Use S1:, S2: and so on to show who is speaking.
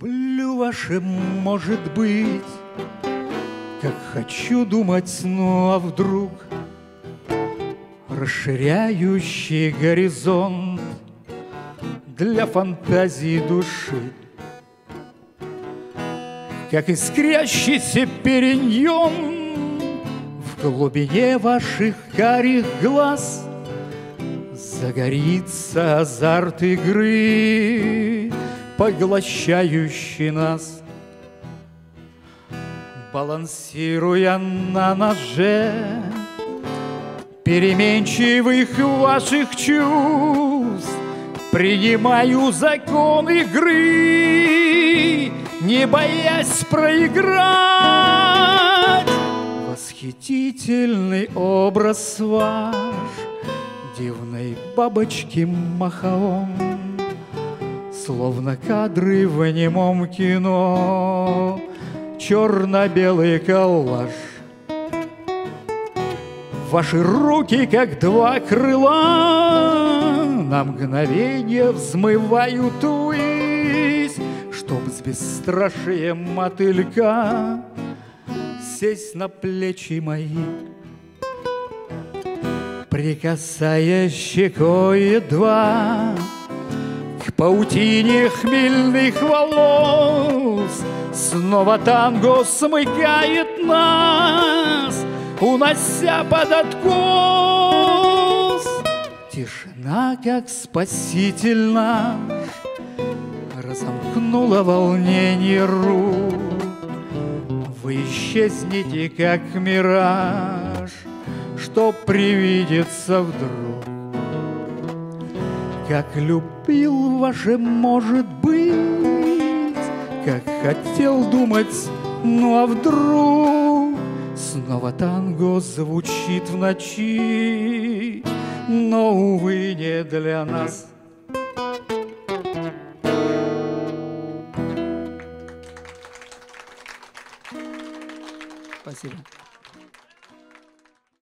S1: ваше может быть, Как хочу думать, ну а вдруг Расширяющий горизонт Для фантазии души Как искрящийся периньон В глубине ваших карих глаз Загорится азарт игры поглощающий нас. Балансируя на ноже переменчивых ваших чувств, Принимаю закон игры, не боясь проиграть. Восхитительный образ ваш, дивной бабочки махаон. Словно кадры в немом кино, Черно-белый коллаж. Ваши руки, как два крыла, На мгновение взмывают ввысь, Чтоб с бесстрашием мотылька Сесть на плечи мои. Прикасаясь щекой едва паутине хмельных волос Снова танго смыкает нас, Унося под откос. Тишина, как спаситель наш, Разомкнула волнение рук. Вы исчезнете, как мираж, Что привидится вдруг. Как любил ваше, может быть, Как хотел думать, ну а вдруг Снова танго звучит в ночи, Но, увы, не для нас. Спасибо.